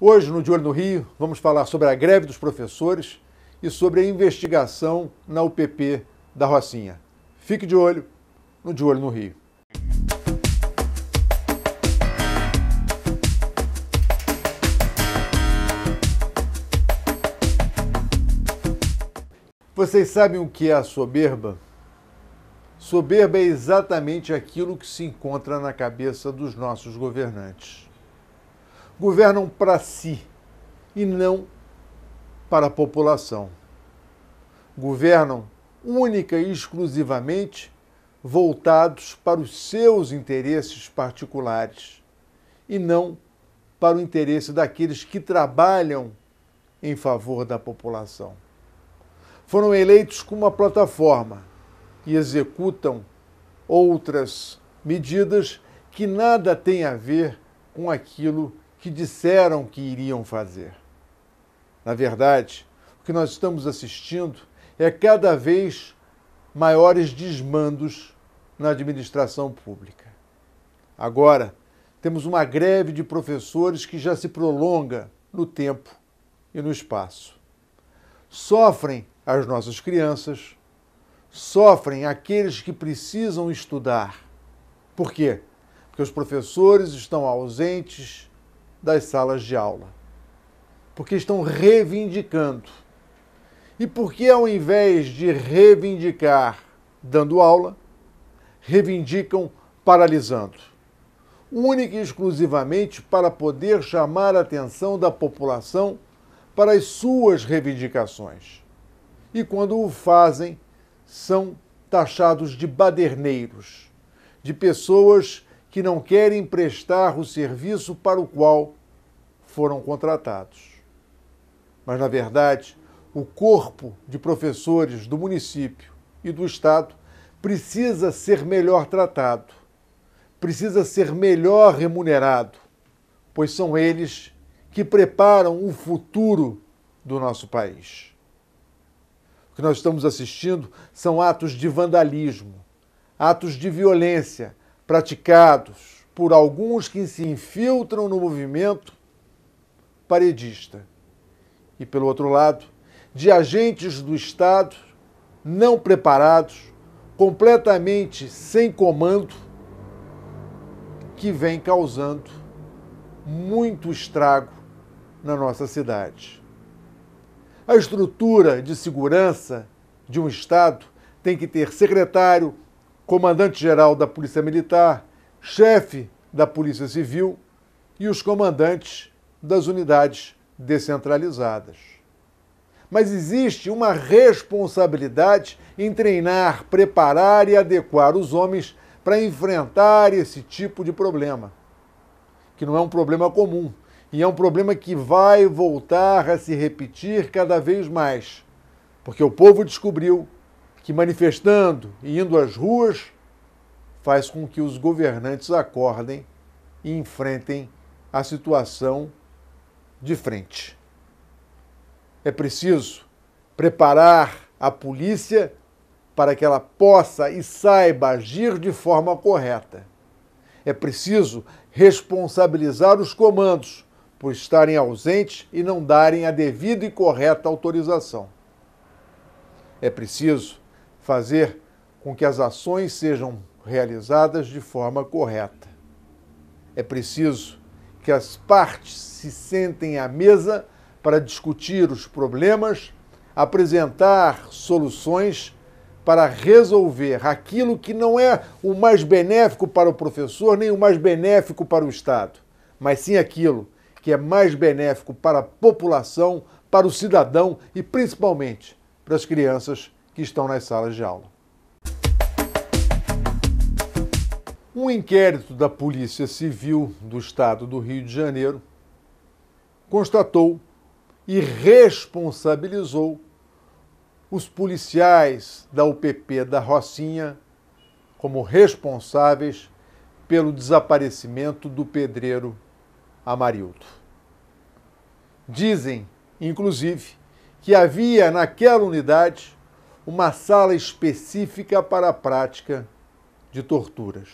Hoje, no De Olho no Rio, vamos falar sobre a greve dos professores e sobre a investigação na UPP da Rocinha. Fique de olho no De Olho no Rio. Vocês sabem o que é a soberba? Soberba é exatamente aquilo que se encontra na cabeça dos nossos governantes. Governam para si e não para a população. Governam única e exclusivamente voltados para os seus interesses particulares e não para o interesse daqueles que trabalham em favor da população. Foram eleitos com uma plataforma e executam outras medidas que nada têm a ver com aquilo que disseram que iriam fazer. Na verdade, o que nós estamos assistindo é cada vez maiores desmandos na administração pública. Agora, temos uma greve de professores que já se prolonga no tempo e no espaço. Sofrem as nossas crianças, sofrem aqueles que precisam estudar. Por quê? Porque os professores estão ausentes das salas de aula. Porque estão reivindicando. E porque, ao invés de reivindicar dando aula, reivindicam paralisando única e exclusivamente para poder chamar a atenção da população para as suas reivindicações. E quando o fazem, são taxados de baderneiros, de pessoas que não querem prestar o serviço para o qual foram contratados. Mas, na verdade, o corpo de professores do município e do Estado precisa ser melhor tratado, precisa ser melhor remunerado, pois são eles que preparam o futuro do nosso país. O que nós estamos assistindo são atos de vandalismo, atos de violência praticados por alguns que se infiltram no movimento paredista. E, pelo outro lado, de agentes do Estado não preparados, completamente sem comando, que vem causando muito estrago na nossa cidade. A estrutura de segurança de um Estado tem que ter secretário, comandante-geral da Polícia Militar, chefe da Polícia Civil e os comandantes das unidades descentralizadas. Mas existe uma responsabilidade em treinar, preparar e adequar os homens para enfrentar esse tipo de problema, que não é um problema comum e é um problema que vai voltar a se repetir cada vez mais, porque o povo descobriu que manifestando e indo às ruas faz com que os governantes acordem e enfrentem a situação de frente. É preciso preparar a polícia para que ela possa e saiba agir de forma correta. É preciso responsabilizar os comandos por estarem ausentes e não darem a devida e correta autorização. É preciso fazer com que as ações sejam realizadas de forma correta. É preciso que as partes se sentem à mesa para discutir os problemas, apresentar soluções para resolver aquilo que não é o mais benéfico para o professor nem o mais benéfico para o Estado, mas sim aquilo que é mais benéfico para a população, para o cidadão e principalmente para as crianças que estão nas salas de aula. Um inquérito da Polícia Civil do Estado do Rio de Janeiro constatou e responsabilizou os policiais da UPP da Rocinha como responsáveis pelo desaparecimento do pedreiro Amarildo. Dizem, inclusive, que havia naquela unidade uma sala específica para a prática de torturas.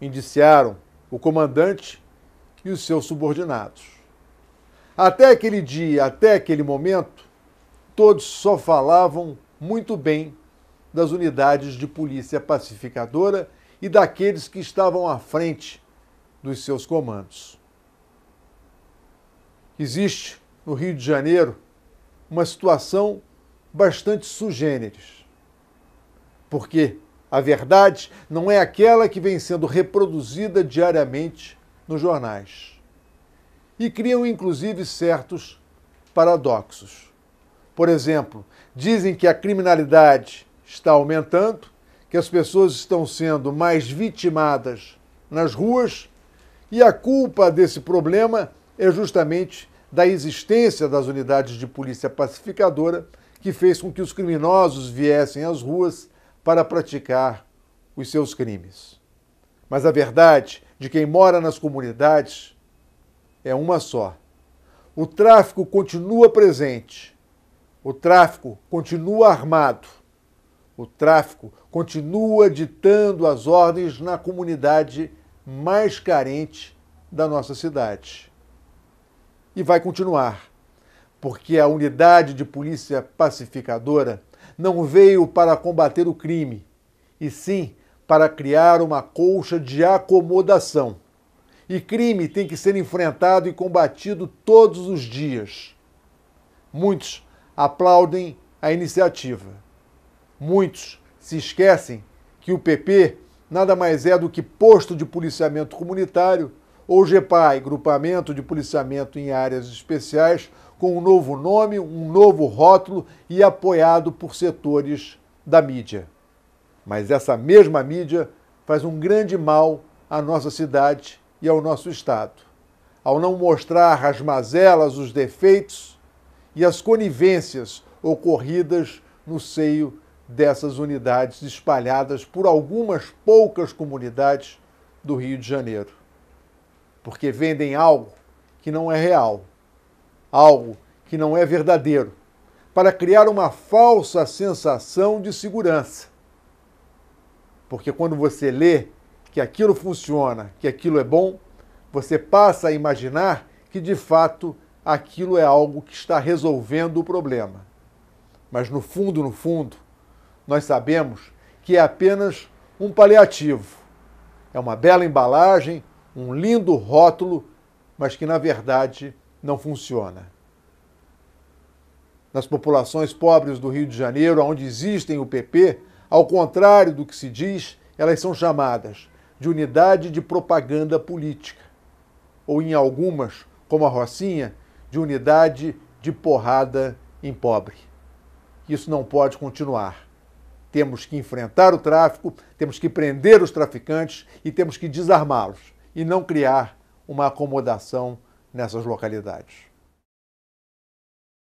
Indiciaram o comandante e os seus subordinados. Até aquele dia, até aquele momento, todos só falavam muito bem das unidades de polícia pacificadora e daqueles que estavam à frente dos seus comandos. Existe no Rio de Janeiro uma situação bastante sugêneres. Porque a verdade não é aquela que vem sendo reproduzida diariamente nos jornais. E criam inclusive certos paradoxos. Por exemplo, dizem que a criminalidade está aumentando, que as pessoas estão sendo mais vitimadas nas ruas e a culpa desse problema é justamente da existência das unidades de polícia pacificadora que fez com que os criminosos viessem às ruas para praticar os seus crimes. Mas a verdade de quem mora nas comunidades é uma só. O tráfico continua presente. O tráfico continua armado. O tráfico continua ditando as ordens na comunidade mais carente da nossa cidade. E vai continuar porque a unidade de polícia pacificadora não veio para combater o crime, e sim para criar uma colcha de acomodação. E crime tem que ser enfrentado e combatido todos os dias. Muitos aplaudem a iniciativa. Muitos se esquecem que o PP nada mais é do que posto de policiamento comunitário ou GEPAI, Grupamento de Policiamento em Áreas Especiais, com um novo nome, um novo rótulo e apoiado por setores da mídia. Mas essa mesma mídia faz um grande mal à nossa cidade e ao nosso Estado, ao não mostrar as mazelas, os defeitos e as conivências ocorridas no seio dessas unidades espalhadas por algumas poucas comunidades do Rio de Janeiro. Porque vendem algo que não é real algo que não é verdadeiro, para criar uma falsa sensação de segurança. Porque quando você lê que aquilo funciona, que aquilo é bom, você passa a imaginar que de fato aquilo é algo que está resolvendo o problema. Mas no fundo, no fundo, nós sabemos que é apenas um paliativo. É uma bela embalagem, um lindo rótulo, mas que na verdade não funciona. Nas populações pobres do Rio de Janeiro, onde existem o PP, ao contrário do que se diz, elas são chamadas de unidade de propaganda política, ou em algumas, como a Rocinha, de unidade de porrada em pobre. Isso não pode continuar. Temos que enfrentar o tráfico, temos que prender os traficantes e temos que desarmá-los e não criar uma acomodação nessas localidades.